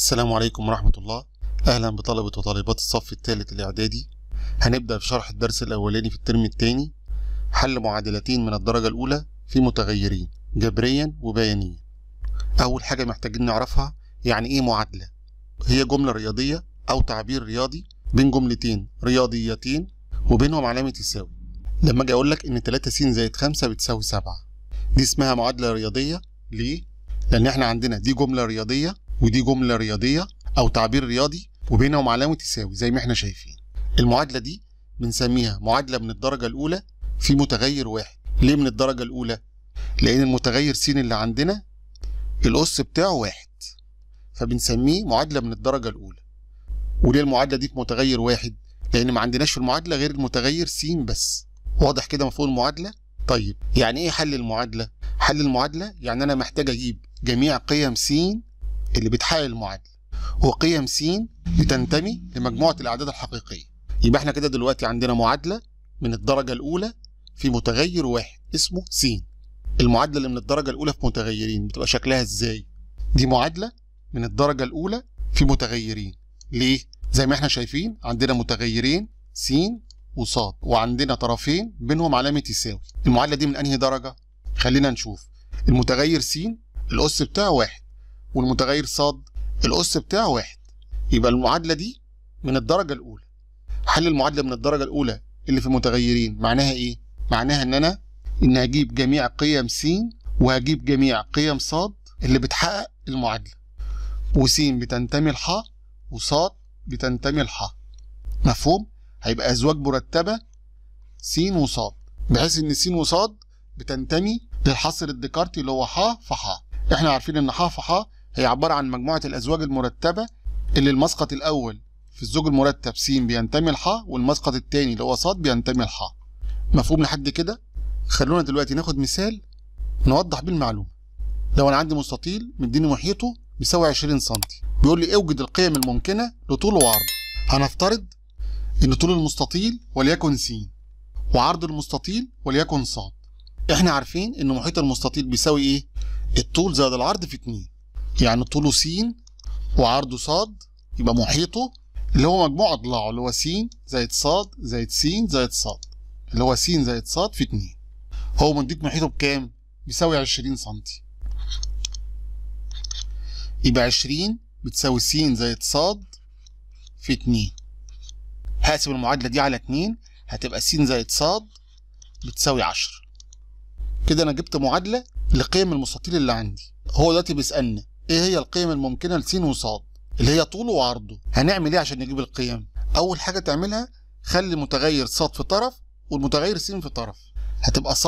السلام عليكم ورحمة الله. أهلا بطلبة وطالبات الصف الثالث الإعدادي. هنبدأ في شرح الدرس الأولاني في الترم الثاني. حل معادلتين من الدرجة الأولى في متغيرين جبريا وبيانيا. أول حاجة محتاجين نعرفها يعني إيه معادلة؟ هي جملة رياضية أو تعبير رياضي بين جملتين رياضيتين وبينهم علامة يساوي لما أجي أقول لك إن 3 س زائد 5 بتساوي 7 دي اسمها معادلة رياضية. ليه؟ لأن إحنا عندنا دي جملة رياضية ودي جملة رياضية أو تعبير رياضي وبينهم علامة يساوي زي ما إحنا شايفين المعادلة دي بنسميها معادلة من الدرجة الأولى في متغير واحد ليه من الدرجة الأولى؟ لأن المتغير س اللي عندنا الأس بتاعه واحد فبنسميه معادلة من الدرجة الأولى وليه المعادلة دي في متغير واحد؟ لأن ما عندناش في المعادلة غير المتغير س بس واضح كده مفهوم المعادلة؟ طيب يعني إيه حل المعادلة؟ حل المعادلة يعني أنا محتاج أجيب جميع قيم س اللي بتحقق المعادلة. وقيم س بتنتمي لمجموعة الأعداد الحقيقية. يبقى إحنا كده دلوقتي عندنا معادلة من الدرجة الأولى في متغير واحد اسمه س. المعادلة اللي من الدرجة الأولى في متغيرين بتبقى شكلها إزاي؟ دي معادلة من الدرجة الأولى في متغيرين. ليه؟ زي ما إحنا شايفين عندنا متغيرين س وص وعندنا طرفين بينهم علامة يساوي. المعادلة دي من أنهي درجة؟ خلينا نشوف. المتغير س الأس بتاعه واحد. والمتغير ص الأس بتاعه واحد. يبقى المعادلة دي من الدرجة الأولى. حل المعادلة من الدرجة الأولى اللي في متغيرين معناها إيه؟ معناها إن أنا إن هجيب جميع قيم س وهجيب جميع قيم ص اللي بتحقق المعادلة. وس بتنتمي لح وص بتنتمي لح. مفهوم؟ هيبقى أزواج مرتبة س وص. بحيث إن س وص بتنتمي للحصر الديكارتي اللي هو ح فح إحنا عارفين إن ح فح هي عبارة عن مجموعة الأزواج المرتبة اللي المسقط الأول في الزوج المرتب س بينتمي لح والمسقط الثاني اللي هو ص بينتمي لح. مفهوم لحد كده؟ خلونا دلوقتي ناخد مثال نوضح بيه المعلومة. لو أنا عندي مستطيل مديني محيطه بيساوي 20 سم بيقول لي أوجد القيم الممكنة لطوله وعرضه هنفترض إن طول المستطيل وليكن س وعرض المستطيل وليكن ص. إحنا عارفين إن محيط المستطيل بيساوي إيه؟ الطول زائد العرض في 2 يعني طوله س وعرضه ص يبقى محيطه اللي هو مجموع أضلاعه اللي هو س زائد ص زائد س زائد ص اللي هو س زائد ص في 2 هو مديك محيطه بكام؟ بيساوي 20 سم يبقى 20 بتساوي س زائد ص في 2 هقسم المعادلة دي على 2 هتبقى س زائد ص بتساوي 10 كده أنا جبت معادلة لقيم المستطيل اللي عندي. هو دلوقتي بيسألني إيه هي القيم الممكنة لس وص اللي هي طوله وعرضه. هنعمل إيه عشان نجيب القيم؟ أول حاجة تعملها خلي المتغير ص في طرف والمتغير س في طرف. هتبقى ص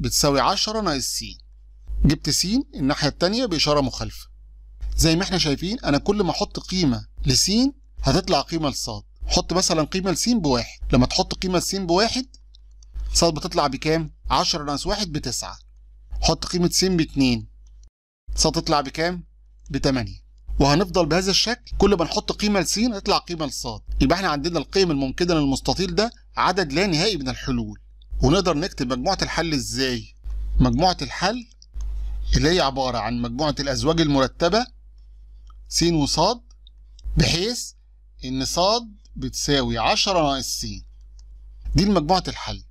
بتساوي 10 ناقص س جبت س الناحية التانية بإشارة مخالفة. زي ما إحنا شايفين أنا كل ما أحط قيمة لس هتطلع قيمة لص حط مثلا قيمة لس بواحد. لما تحط قيمة لس بواحد ص بتطلع بكام؟ 10 ناقص واحد بتسعة. حط قيمة س باتنين. ص تطلع بكام؟ بتمانية. وهنفضل بهذا الشكل كل ما نحط قيمة لس هتطلع قيمة لص يبقى إحنا عندنا القيم الممكنة للمستطيل ده عدد لا نهائي من الحلول. ونقدر نكتب مجموعة الحل إزاي؟ مجموعة الحل اللي هي عبارة عن مجموعة الأزواج المرتبة س وص بحيث إن ص بتساوي 10 ناقص س. دي مجموعة الحل.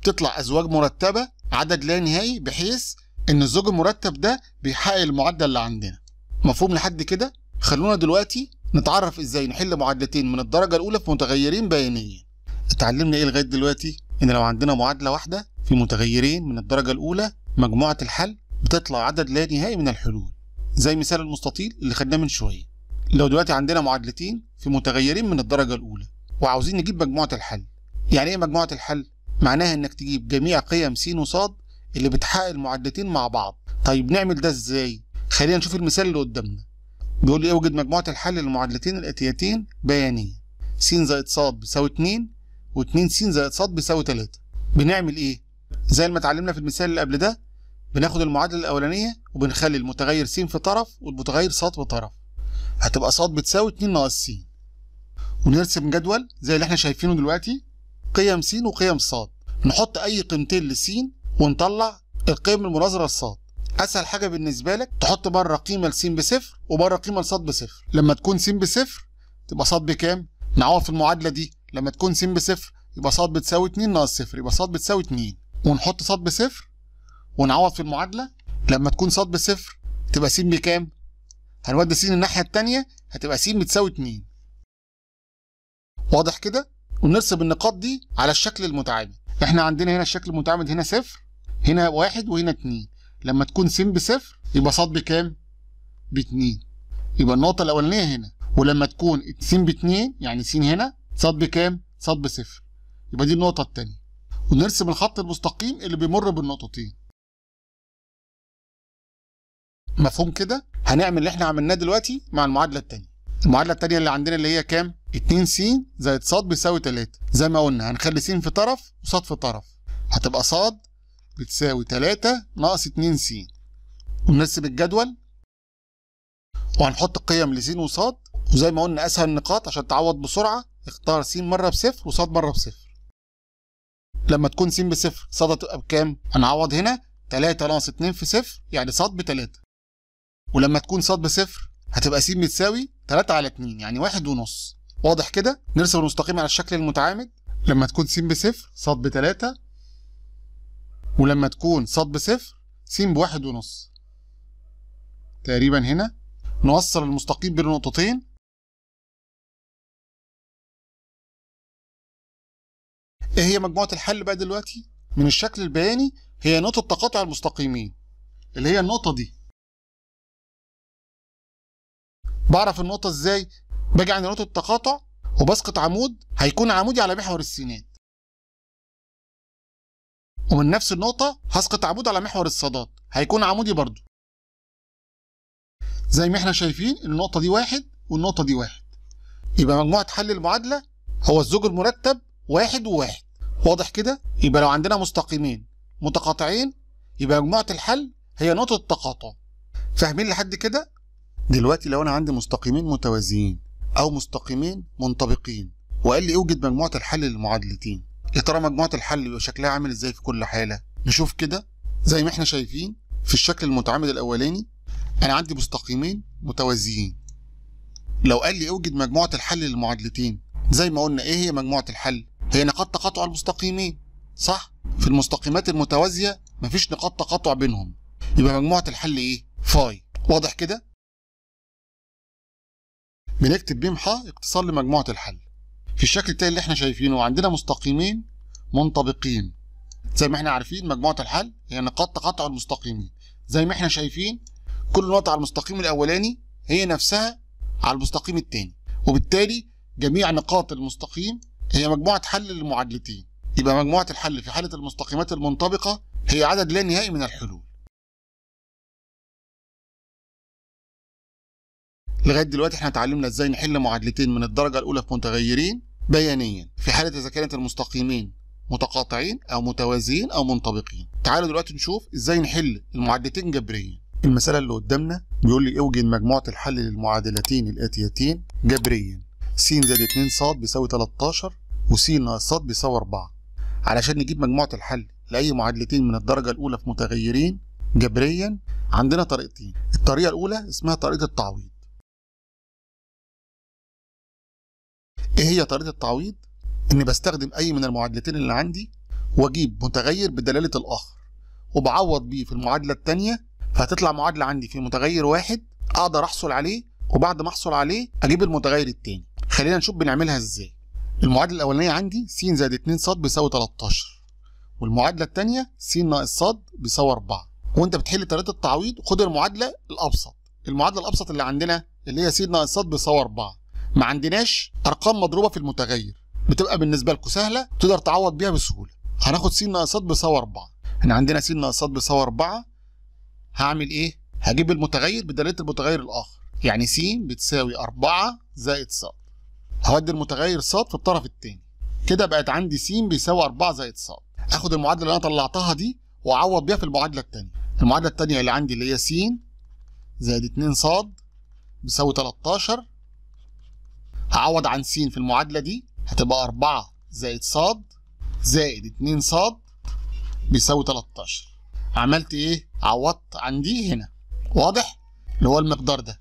بتطلع أزواج مرتبة عدد لا نهائي بحيث إن الزوج المرتب ده بيحقق المعادلة اللي عندنا مفهوم لحد كده؟ خلونا دلوقتي نتعرف إزاي نحل معادلتين من الدرجة الأولى في متغيرين بيانيا اتعلمنا إيه لغاية دلوقتي؟ إن لو عندنا معادلة واحدة في متغيرين من الدرجة الأولى مجموعة الحل بتطلع عدد لا نهائي من الحلول زي مثال المستطيل اللي خدناه من شوية لو دلوقتي عندنا معادلتين في متغيرين من الدرجة الأولى وعاوزين نجيب مجموعة الحل يعني إيه مجموعة الحل؟ معناها إنك تجيب جميع قيم س وص اللي بتحقق المعادلتين مع بعض. طيب نعمل ده إزاي؟ خلينا نشوف المثال اللي قدامنا. بيقول لي اوجد مجموعة الحل للمعادلتين الآتيتين بيانية. س زائد ص بيساوي 2 و2 س زائد ص بيساوي 3 بنعمل إيه؟ زي ما اتعلمنا في المثال اللي قبل ده بناخد المعادلة الأولانية وبنخلي المتغير س في طرف والمتغير ص في طرف. هتبقى ص بتساوي 2 ناقص س. ونرسم جدول زي اللي إحنا شايفينه دلوقتي قيم س وقيم ص. نحط أي قيمتين لس ونطلع القيم المناظرة لص أسهل حاجة بالنسبة لك تحط بره قيمة لس بصفر وبره قيمة لص بصفر. لما تكون س بصفر تبقى ص بكام؟ نعوض في المعادلة دي. لما تكون س بصفر يبقى ص بتساوي 2 ناقص صفر يبقى ص بتساوي 2 ونحط ص بصفر ونعوض في المعادلة. لما تكون ص بصفر تبقى س بكام؟ هنودي س الناحية الثانية هتبقى س بتساوي 2 واضح كده؟ ونرسم النقاط دي على الشكل المتعامد إحنا عندنا هنا الشكل المتعامد هنا صفر هنا واحد وهنا اتنين. لما تكون س بصفر يبقى ص بكام؟ باتنين. يبقى النقطة الأولانية هنا. ولما تكون س باتنين يعني س هنا ص بكام؟ ص بصفر. يبقى دي النقطة التانية. ونرسم الخط المستقيم اللي بيمر بالنقطتين. مفهوم كده؟ هنعمل اللي إحنا عملناه دلوقتي مع المعادلة التانية. المعادلة التانية اللي عندنا اللي هي كام؟ 2 س زائد ص بيساوي 3 زي ما قلنا هنخلي س في طرف وص في طرف. هتبقى ص بتساوي 3 ناقص 2 س ونرسم الجدول. وهنحط قيم لس وص وزي ما قلنا أسهل النقاط عشان تعوض بسرعة. اختار س مرة بصفر وص مرة بصفر. لما تكون س بصفر ص هتبقى بكام؟ هنعوض هنا. 3 ناقص 2 في صفر يعني ص ب 3 ولما تكون ص بصفر هتبقى س بتساوي 3 على 2 يعني واحد ونص. واضح كده؟ نرسم المستقيم على الشكل المتعامد. لما تكون س بصفر ص ب 3 ولما تكون ص بصفر س بواحد ونص. تقريبا هنا. نوصل المستقيم بين النقطتين إيه هي مجموعة الحل بقى دلوقتي؟ من الشكل البياني هي نقطة تقاطع المستقيمين. اللي هي النقطة دي. بعرف النقطة إزاي باجي عند نقطة التقاطع وبسقط عمود هيكون عمودي على محور السينات. ومن نفس النقطة هسقط عمود على محور الصادات هيكون عمودي برضو. زي ما إحنا شايفين النقطة دي واحد والنقطة دي واحد. يبقى مجموعة حل المعادلة هو الزوج المرتب واحد وواحد. واضح كده؟ يبقى لو عندنا مستقيمين متقاطعين يبقى مجموعة الحل هي نقطة التقاطع. فاهمين لحد كده؟ دلوقتي لو أنا عندي مستقيمين متوازيين أو مستقيمين منطبقين. وقال لي أوجد مجموعة الحل للمعادلتين. يا ترى مجموعة الحل بيبقى شكلها عامل إزاي في كل حالة؟ نشوف كده. زي ما إحنا شايفين في الشكل المتعامد الأولاني أنا عندي مستقيمين متوازيين. لو قال لي أوجد مجموعة الحل للمعادلتين زي ما قلنا إيه هي مجموعة الحل؟ هي نقاط تقاطع المستقيمين صح؟ في المستقيمات المتوازية مفيش نقاط تقاطع بينهم. يبقى مجموعة الحل إيه؟ فاي. واضح كده؟ بنكتب ب ح اختصار لمجموعة الحل. في الشكل التاني اللي إحنا شايفينه عندنا مستقيمين منطبقين. زي ما إحنا عارفين مجموعة الحل هي نقاط تقاطع المستقيمين. زي ما إحنا شايفين كل نقطة على المستقيم الأولاني هي نفسها على المستقيم التاني. وبالتالي جميع نقاط المستقيم هي مجموعة حل للمعادلتين. يبقى مجموعة الحل في حالة المستقيمات المنطبقة هي عدد لا نهائي من الحلول. لغاية دلوقتي إحنا اتعلمنا إزاي نحل معادلتين من الدرجة الأولى في متغيرين بيانيا. في حالة إذا كانت المستقيمين متقاطعين أو متوازيين أو منطبقين. تعالوا دلوقتي نشوف إزاي نحل المعادلتين جبريا. المساله اللي قدامنا بيقول لي أوجد مجموعة الحل للمعادلتين الآتيتين جبريا. س زائد 2 ص بيساوي 13 وس ناقص ص بيساوي 4 علشان نجيب مجموعة الحل لأي معادلتين من الدرجة الأولى في متغيرين جبريا عندنا طريقتين. الطريقة الأولى اسمها طريقة التعويض. إيه هي طريقة التعويض؟ إني بستخدم أي من المعادلتين اللي عندي وأجيب متغير بدلالة الآخر وبعوض بيه في المعادلة الثانية فهتطلع معادلة عندي في متغير واحد أقدر أحصل عليه وبعد ما أحصل عليه أجيب المتغير الثاني خلينا نشوف بنعملها إزاي. المعادلة الأولانية عندي س زائد 2 ص بيساوي 13 والمعادلة الثانية س ناقص ص بيساوي 4 وأنت بتحل طريقة التعويض خد المعادلة الأبسط. المعادلة الأبسط اللي عندنا اللي هي س ناقص ص بيساوي 4 ما عندناش أرقام مضروبة في المتغير. بتبقى بالنسبة لكم سهلة تقدر تعوض بيها بسهولة. هناخد س ناقص ص بيساوي 4 إحنا عندنا س ناقص ص بيساوي 4 هعمل إيه؟ هجيب المتغير بدلاله المتغير الآخر. يعني س بتساوي 4 زائد ص هودي المتغير ص في الطرف الثاني كده بقت عندي س بيساوي 4 زائد ص آخد المعادلة اللي أنا طلعتها دي وأعوض بيها في المعادلة الثانية المعادلة الثانية اللي عندي اللي هي س زائد 2 ص بيساوي 13 هعوض عن س في المعادلة دي. هتبقى 4 زائد ص زائد 2 ص بيساوي 13 عملت إيه؟ عوضت عن دي هنا. واضح؟ اللي هو المقدار ده.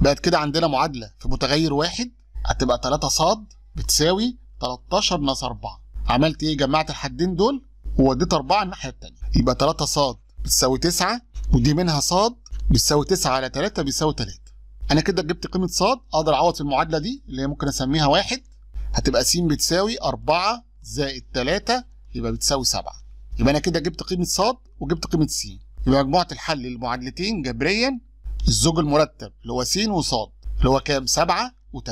بقت كده عندنا معادلة. في متغير واحد هتبقى 3 صاد بتساوي 13 ناقص 4 عملت إيه؟ جمعت الحدين دول ووديت 4 الناحية الثانية يبقى 3 صاد بتساوي 9 ودي منها صاد بتساوي 9 على 3 بيساوي 3 أنا كده جبت قيمة صاد أقدر اعوض في المعادلة دي اللي هي ممكن اسميها واحد هتبقى س بتساوي 4 زائد 3 يبقى بتساوي 7 يبقى أنا كده جبت قيمة صاد وجبت قيمة س يبقى مجموعة الحل للمعادلتين جبريا الزوج المرتب اللي هو س وصاد اللي هو كام؟ 7 و3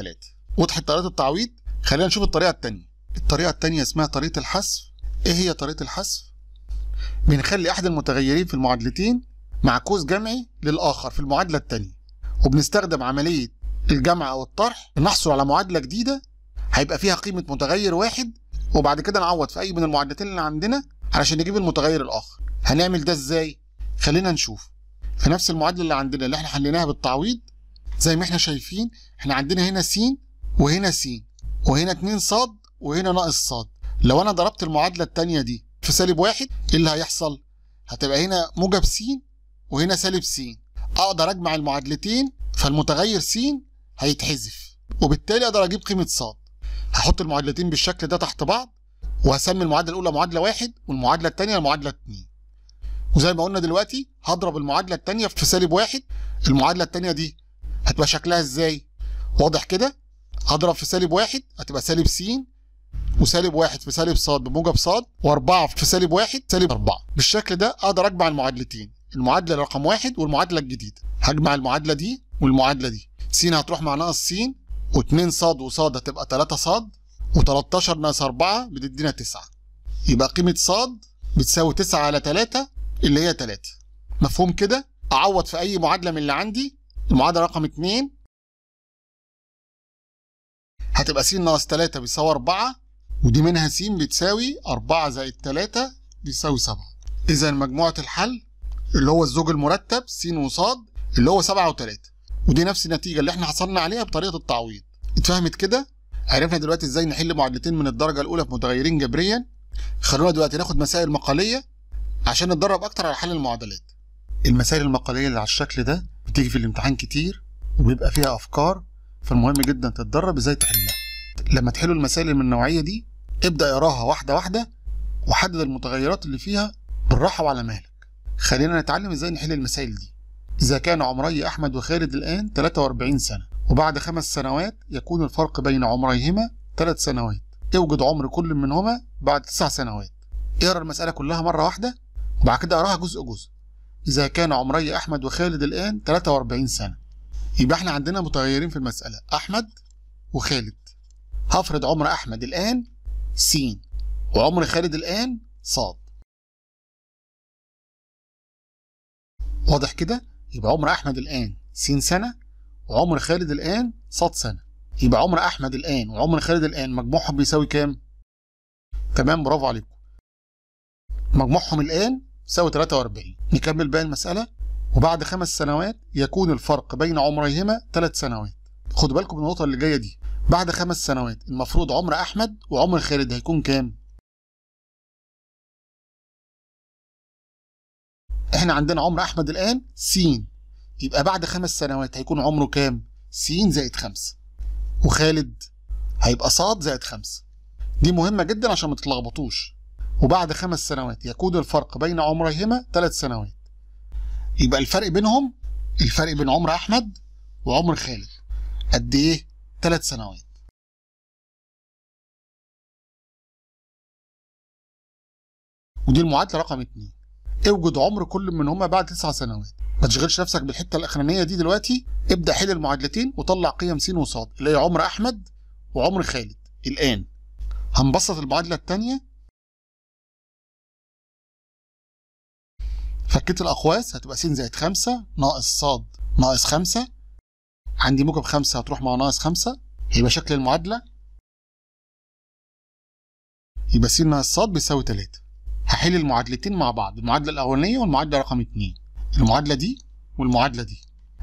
وضحت طريقة التعويض؟ خلينا نشوف الطريقة الثانية الطريقة الثانية اسمها طريقة الحذف. إيه هي طريقة الحذف؟ بنخلي احد المتغيرين في المعادلتين معكوس جمعي للآخر في المعادلة الثانية وبنستخدم عملية الجمع أو الطرح نحصل على معادلة جديدة هيبقى فيها قيمة متغير واحد وبعد كده نعوض في أي من المعادلتين اللي عندنا علشان نجيب المتغير الآخر. هنعمل ده إزاي؟ خلينا نشوف. في نفس المعادلة اللي عندنا اللي إحنا حليناها بالتعويض زي ما إحنا شايفين إحنا عندنا هنا س وهنا س وهنا 2 صاد وهنا ناقص صاد. لو أنا ضربت المعادلة الثانية دي في سالب واحد إيه اللي هيحصل؟ هتبقى هنا موجب س وهنا سالب س أقدر أجمع المعادلتين فالمتغير س هيتحذف وبالتالي أقدر أجيب قيمة صاد. هحط المعادلتين بالشكل ده تحت بعض وهسمي المعادلة الأولى معادلة واحد والمعادلة الثانية معادلة اتنين. وزي ما قلنا دلوقتي هضرب المعادلة الثانية في سالب واحد المعادلة الثانية دي هتبقى شكلها إزاي؟ واضح كده؟ هضرب في سالب واحد هتبقى سالب س وسالب واحد في سالب ص بموجب ص وأربعة في سالب واحد سالب أربعة. بالشكل ده أقدر أجمع المعادلتين. المعادلة رقم واحد والمعادلة الجديدة. هجمع المعادلة دي والمعادلة دي. س هتروح مع ناقص س و2 ص وص هتبقى 3 ص و13 ناقص 4 بتدينا 9 يبقى قيمة ص بتساوي 9 على 3 اللي هي 3 مفهوم كده؟ أعوض في أي معادلة من اللي عندي. المعادلة رقم 2 هتبقى س ناقص 3 بيساوي 4 ودي منها س بتساوي 4 زائد 3 بيساوي 7 اذا مجموعة الحل اللي هو الزوج المرتب س وص اللي هو 7 و3 ودي نفس النتيجة اللي إحنا حصلنا عليها بطريقة التعويض. اتفهمت كده؟ عرفنا دلوقتي إزاي نحل معادلتين من الدرجة الأولى في متغيرين جبريا. خلونا دلوقتي ناخد مسائل مقالية عشان نتدرب أكتر على حل المعادلات. المسائل المقالية اللي على الشكل ده بتيجي في الامتحان كتير وبيبقى فيها أفكار فالمهم جدا تتدرب إزاي تحلها. لما تحلوا المسائل من النوعية دي ابدأ اقراها واحدة واحدة وحدد المتغيرات اللي فيها بالراحة وعلى مهلك. خلينا نتعلم إزاي نحل المسائل دي. إذا كان عمري أحمد وخالد الآن 43 سنة وبعد خمس سنوات يكون الفرق بين عمريهما ثلاث سنوات. اوجد عمر كل منهما بعد تسع سنوات. اقرأ المسألة كلها مرة واحدة وبعد كده اقراها جزء جزء. إذا كان عمري أحمد وخالد الآن 43 سنة. يبقى إحنا عندنا متغيرين في المسألة أحمد وخالد. هفرض عمر أحمد الآن س وعمر خالد الآن ص واضح كده؟ يبقى عمر أحمد الآن س سنة وعمر خالد الآن ص سنة. يبقى عمر أحمد الآن وعمر خالد الآن مجموعهم بيساوي كام؟ تمام برافو عليكم. مجموعهم الآن يساوي 43 نكمل باقي المسألة. وبعد خمس سنوات يكون الفرق بين عمريهما ثلاث سنوات. خدوا بالكم من النقطة اللي جاية دي. بعد خمس سنوات المفروض عمر أحمد وعمر خالد هيكون كام؟ إحنا عندنا عمر أحمد الآن س يبقى بعد خمس سنوات هيكون عمره كام؟ س زائد خمسة. وخالد هيبقى ص زائد خمسة. دي مهمة جدا عشان ما تتلخبطوش. وبعد خمس سنوات يكون الفرق بين عمريهما ثلاث سنوات. يبقى الفرق بينهم الفرق بين عمر أحمد وعمر خالد. قد إيه؟ ثلاث سنوات. ودي المعادلة رقم اتنين. اوجد عمر كل منهما بعد تسع سنوات. ما تشغلش نفسك بالحتة الأخرانية دي دلوقتي. ابدأ حل المعادلتين وطلع قيم س وص اللي هي عمر أحمد وعمر خالد. الآن. هنبسط المعادلة الثانية فكيت الأقواس. هتبقى س زائد 5 ناقص ص ناقص 5 عندي موجب 5 هتروح مع ناقص 5 يبقى شكل المعادلة. يبقى س ناقص ص بيساوي 3 هحل المعادلتين مع بعض المعادلة الأولانية والمعادلة رقم 2 المعادلة دي والمعادلة دي.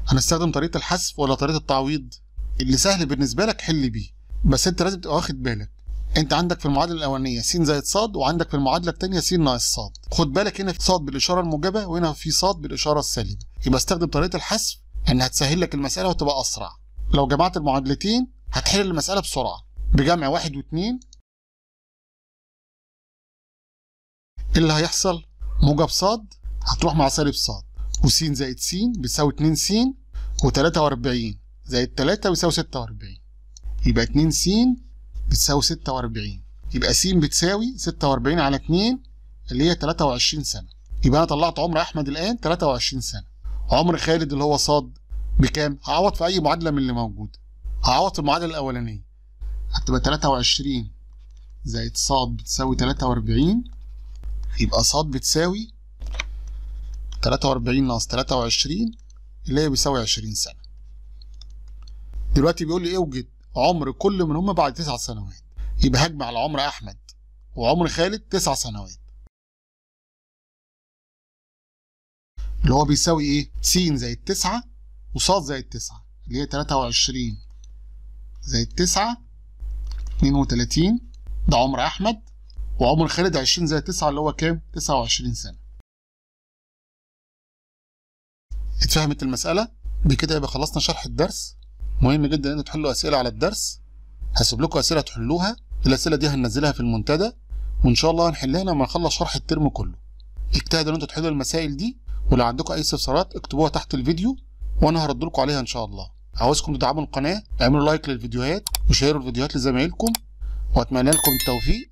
هنستخدم طريقة الحذف ولا طريقة التعويض؟ اللي سهل بالنسبة لك حل بيه. بس أنت لازم تبقى واخد بالك. أنت عندك في المعادلة الأولانية س زائد ص وعندك في المعادلة الثانية س ناقص ص خد بالك هنا في ص بالإشارة الموجبة وهنا في ص بالإشارة السالبة. يبقى استخدم طريقة الحذف انها هتسهل لك المسألة وتبقى أسرع. لو جمعت المعادلتين هتحل المسألة بسرعة. بجمع واحد واثنين إيه اللي هيحصل؟ موجب ص هتروح مع سالب ص وس زائد س بيساوي 2 س و43 زائد 3 بيساوي 46 يبقى 2 س بتساوي 46 يبقى س بتساوي 46 على 2 اللي هي 23 سنة. يبقى أنا طلعت عمر أحمد الآن 23 سنة. عمر خالد اللي هو صاد بكام؟ هعوض في أي معادلة من اللي موجودة هعوض في المعادلة الأولانية. هتبقى 23 زائد صاد بتساوي 43 يبقى صاد بتساوي 43 ناقص 23 اللي هي بيساوي 20 سنة. دلوقتي بيقول لي اوجد عمر كل من هما بعد تسع سنوات. يبقى هجمع على عمر أحمد وعمر خالد تسع سنوات. اللي هو بيساوي إيه؟ س زائد تسعة وص زائد تسعة اللي هي 23 زائد تسعة 32 ده عمر أحمد. وعمر خالد 20 زائد 9 اللي هو كام؟ 29 سنة. اتفهمت المسألة؟ بكده يبقى خلصنا شرح الدرس. مهم جدا إن أنتوا تحلوا أسئلة على الدرس. هسيب لكم أسئلة تحلوها. الأسئلة دي هننزلها في المنتدى. وإن شاء الله هنحلها لما نخلص شرح الترم كله. اجتهدوا إن أنتوا تحلوا المسائل دي. ولو عندكم أي استفسارات اكتبوها تحت الفيديو. وأنا هرد لكم عليها إن شاء الله. عاوزكم تدعموا القناة اعملوا like للفيديوهات. وشيروا الفيديوهات لزمايلكم. وأتمنى لكم التوفيق.